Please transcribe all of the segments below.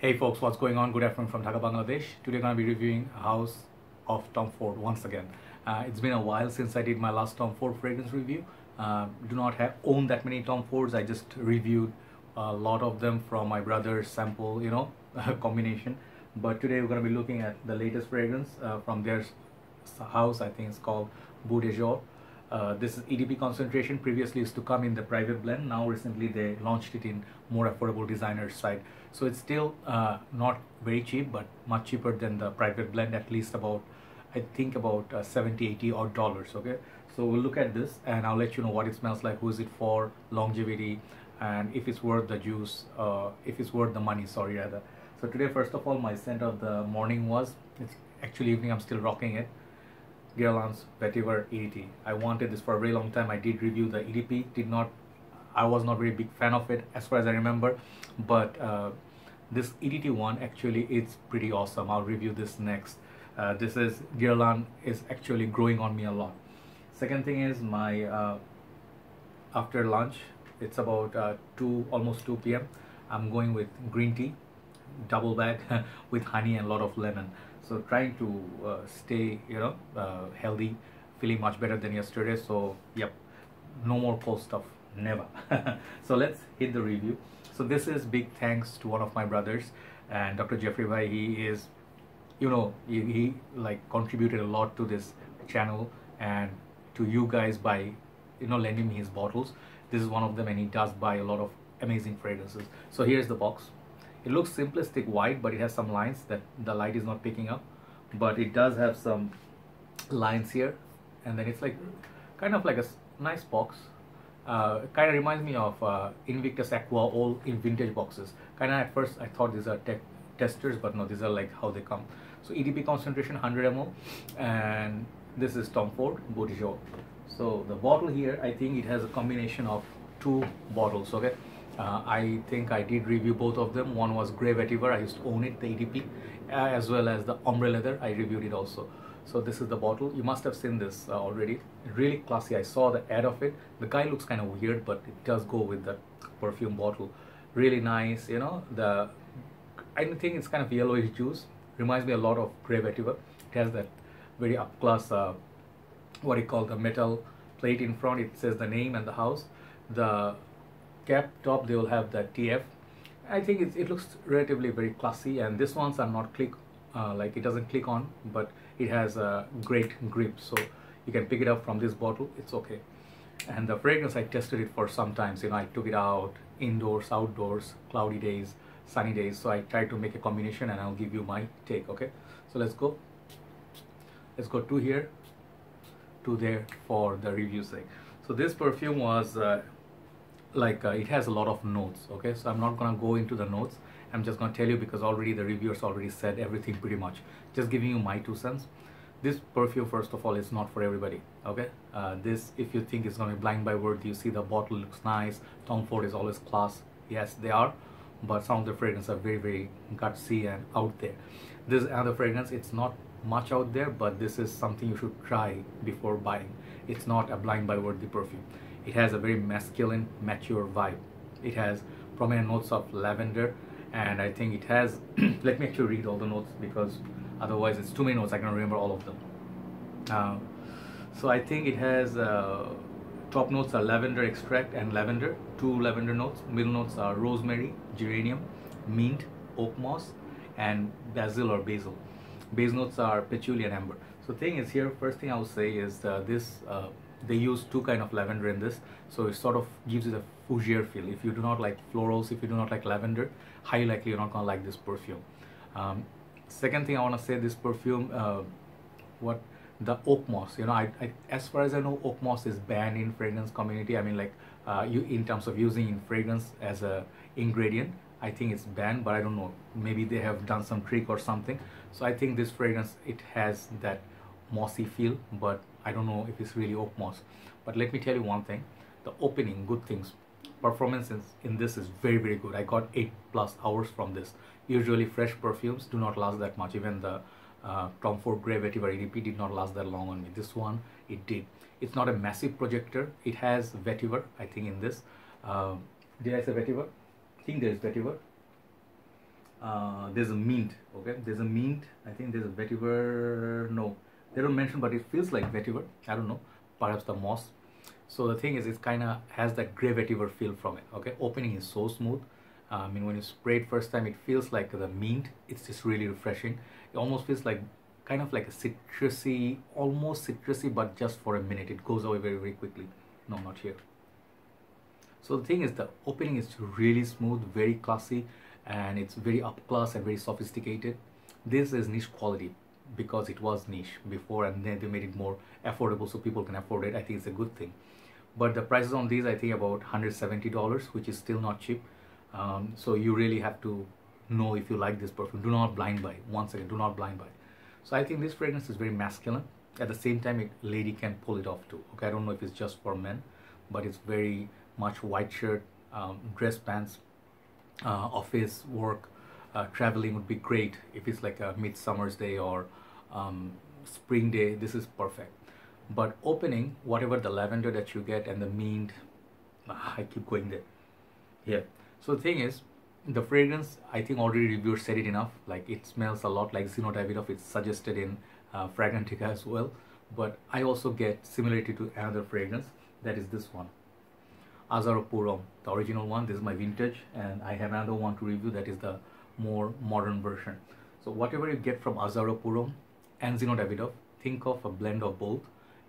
Hey folks, what's going on? Good afternoon from Dhaka, Bangladesh. Today I'm going to be reviewing House of Tom Ford once again. Uh, it's been a while since I did my last Tom Ford fragrance review. Uh, do not have own that many Tom Fords. I just reviewed a lot of them from my brother's sample, you know, combination. But today we're going to be looking at the latest fragrance uh, from their house. I think it's called Beau de Jour. Uh, this EDP concentration. Previously used to come in the private blend. Now recently they launched it in more affordable designer side. So it's still uh, not very cheap, but much cheaper than the private blend. At least about, I think about uh, 70, 80 odd dollars. Okay. So we'll look at this and I'll let you know what it smells like, who is it for, longevity, and if it's worth the juice, uh, if it's worth the money. Sorry, rather. So today, first of all, my scent of the morning was. It's actually evening. I'm still rocking it Guerlain's Vetiver EDT. I wanted this for a very long time. I did review the EDP. Did not, I was not very big fan of it as far as I remember, but uh, this EDT one actually it's pretty awesome. I'll review this next. Uh, this is Guerlain is actually growing on me a lot. Second thing is my uh, after lunch. It's about uh, two almost 2 p.m. I'm going with green tea, double bag with honey and a lot of lemon so trying to uh, stay you know uh, healthy feeling much better than yesterday. So yep no more cold stuff never. So let's hit the review. So this is big thanks to one of my brothers and dr Jafferi Bhai, he is you know he, he like contributed a lot to this channel and to you guys by you know lending me his bottles. This is one of them and he does buy a lot of amazing fragrances. So here's the box it looks simplistic white but it has some lines that the light is not picking up. But it does have some lines here. And then it's like kind of like a nice box. Uh, kind of reminds me of uh, Invictus Aqua all in vintage boxes. Kind of at first I thought these are tech testers but no these are like how they come. So EDP concentration 100 ml and this is Tom Ford Beau so the bottle here I think it has a combination of two bottles okay uh, I think I did review both of them. One was Grey Vetiver, I used to own it, the EDP, uh, as well as the Ombre Leather, I reviewed it also. So this is the bottle. You must have seen this uh, already. Really classy. I saw the ad of it. The guy looks kind of weird, but it does go with the perfume bottle. Really nice. You know the. I think it's kind of yellowish juice. Reminds me a lot of Grey Vetiver. It has that very up class. Uh, what you call the metal plate in front. It says the name and the house. The cap top they will have the TF I think it, it looks relatively very classy and this ones are not click uh, like it doesn't click on but it has a great grip so you can pick it up from this bottle it's okay. And the fragrance I tested it for some times you know I took it out indoors outdoors cloudy days sunny days so I tried to make a combination and I'll give you my take okay? So let's go. Let's go to here to there for the review sake. So this perfume was uh, like uh, it has a lot of notes okay? So i'm not gonna go into the notes. I'm just gonna tell you because already the reviewers already said everything pretty much. Just giving you my two cents. This perfume first of all is not for everybody okay? Uh, this if you think it's gonna be blind by word you see the bottle looks nice. Tom ford is always class. Yes they are. But some of the fragrances are very very gutsy and out there. This other fragrance it's not much out there but this is something you should try before buying. It's not a blind buy worthy perfume it has a very masculine, mature vibe. It has prominent notes of lavender, and I think it has. let me actually read all the notes because otherwise it's too many notes. I can remember all of them. Uh, so I think it has uh, top notes are lavender extract and lavender. Two lavender notes. Middle notes are rosemary, geranium, mint, oak moss, and basil or basil. Base notes are patchouli and amber. So thing is here, first thing I will say is uh, this uh, they use two kind of lavender in this. So it sort of gives it a fougere feel. If you do not like florals if you do not like lavender highly likely you're not gonna like this perfume. Um, second thing i want to say this perfume uh, what the oak moss you know I, I, as far as i know oak moss is banned in fragrance community. I mean like uh, you in terms of using in fragrance as a ingredient i think it's banned but i don't know. Maybe they have done some trick or something. So i think this fragrance it has that mossy feel but I don't know if it's really oak moss. But let me tell you one thing, the opening, good things. Performance in this is very, very good. I got 8 plus hours from this. Usually fresh perfumes do not last that much. Even the uh, Tom Ford Grey Vetiver EDP did not last that long on me. This one, it did. It's not a massive projector. It has vetiver, I think, in this. Uh, did I say vetiver? I think there is vetiver. uh, there's a mint okay there's a mint i think there's a vetiver no they don't mention but it feels like vetiver. I don't know. Perhaps the moss. So the thing is it kind of has that gray vetiver feel from it okay? Opening is so smooth. Uh, i mean when you spray it first time it feels like the mint. It's just really refreshing. It almost feels like kind of like a citrusy almost citrusy but just for a minute. It goes away very very quickly. No not here. So the thing is the opening is really smooth very classy and it's very up class and very sophisticated. This is niche quality because it was niche before and then they made it more affordable so people can afford it i think it's a good thing. But the prices on these i think about $170 which is still not cheap. Um, so you really have to know if you like this perfume. Do not blind buy once again do not blind buy. So i think this fragrance is very masculine. At the same time a lady can pull it off too okay? I don't know if it's just for men but it's very much white shirt um, dress pants uh, office work uh, traveling would be great if it's like a midsummer's day or um, spring day. This is perfect. But opening whatever the lavender that you get and the mint ah, i keep going there. Yeah so the thing is the fragrance i think already reviewers said it enough. Like it smells a lot like Zino Davidoff it's suggested in uh, fragrantica as well. But i also get similarity to another fragrance. That is this one. Azzaro Pour Homme, the original one. This is my vintage, and I have another one to review that is the more modern version. So whatever you get from Azzaro Pour Homme and Zino Davidoff, think of a blend of both,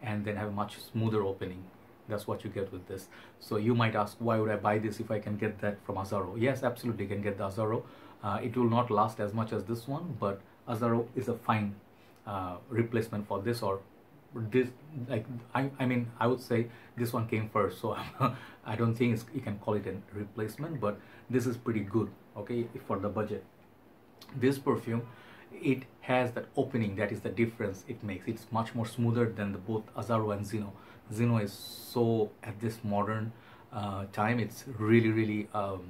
and then have a much smoother opening. That's what you get with this. So you might ask, why would I buy this if I can get that from Azzaro? Yes, absolutely, you can get the Azzaro. Uh, it will not last as much as this one, but Azzaro is a fine uh, replacement for this or this like I, I mean I would say this one came first so I don't think you can call it a replacement but this is pretty good okay for the budget this perfume it has that opening that is the difference it makes it's much more smoother than the both Azzaro and Zino Zino is so at this modern uh, time it's really really um,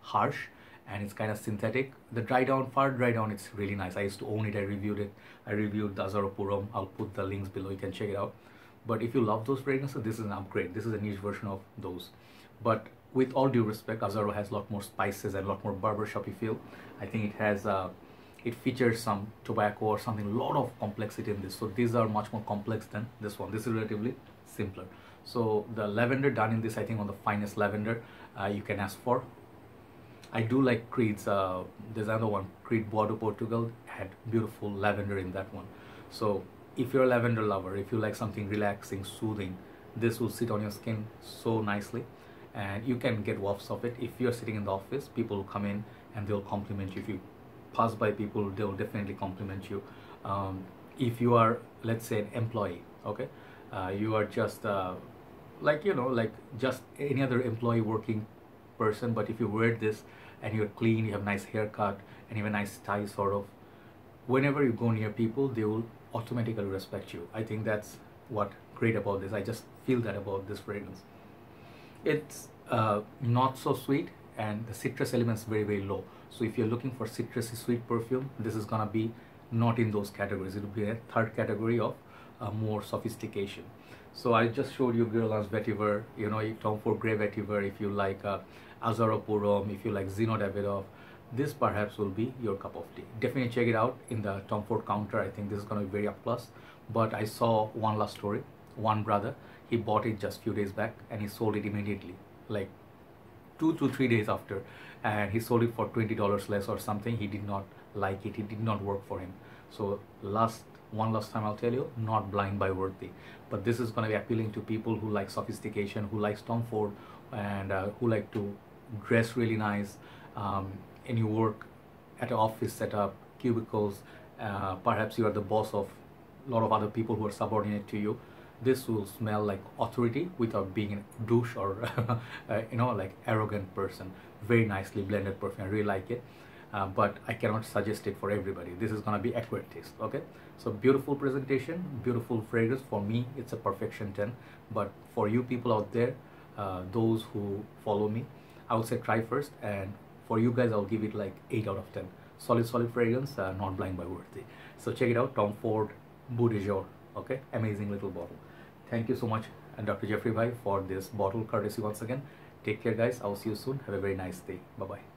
harsh and it's kind of synthetic. The dry down, far dry down, it's really nice. I used to own it. I reviewed it. I reviewed the Azzaro Pour Homme. I'll put the links below. You can check it out. But if you love those fragrances, this is an upgrade. This is a niche version of those. But with all due respect, Azzaro has a lot more spices and a lot more barbershopy feel. I think it has, uh, it features some tobacco or something, a lot of complexity in this. So these are much more complex than this one. This is relatively simpler. So the lavender done in this, I think on the finest lavender uh, you can ask for. I do like Creed's. Uh, there's another one, Creed de Portugal, had beautiful lavender in that one. So if you're a lavender lover, if you like something relaxing, soothing, this will sit on your skin so nicely, and you can get wafts of it. If you're sitting in the office, people will come in and they'll compliment you. If you pass by people, they'll definitely compliment you. Um, if you are, let's say, an employee, okay, uh, you are just uh, like you know, like just any other employee working person. But if you wear this and you're clean, you have nice haircut, and have nice tie, sort of. Whenever you go near people, they will automatically respect you. I think that's what great about this. I just feel that about this fragrance. It's uh, not so sweet, and the citrus elements very very low. So if you're looking for citrusy sweet perfume, this is gonna be not in those categories. It will be a third category of uh, more sophistication. So I just showed you Guerlain's Vetiver, you know, Tom Ford Grey Vetiver if you like uh, Pour Homme, if you like Zino Davidoff, this perhaps will be your cup of tea. Definitely check it out in the Tom Ford counter. I think this is going to be very up plus. But I saw one last story. One brother, he bought it just few days back and he sold it immediately, like two to three days after. And he sold it for $20 less or something. He did not like it. It did not work for him. So last one last time I'll tell you, not blind buy worthy. But this is going to be appealing to people who like sophistication, who likes Tom Ford, and uh, who like to dress really nice, um, and you work at an office setup, cubicles, uh, perhaps you are the boss of a lot of other people who are subordinate to you. This will smell like authority without being a douche or uh, you know like arrogant person. Very nicely blended perfume. I really like it. Uh, but I cannot suggest it for everybody. This is gonna be accurate taste. Okay, so beautiful presentation, beautiful fragrance. For me, it's a perfection 10. But for you people out there, uh, those who follow me, I would say try first and for you guys I'll give it like 8 out of 10 solid solid fragrance uh, not blind buy worthy so check it out Tom Ford de okay amazing little bottle thank you so much and Dr. Jafferi Bhai for this bottle courtesy once again. Take care guys. I'll see you soon. Have a very nice day. Bye bye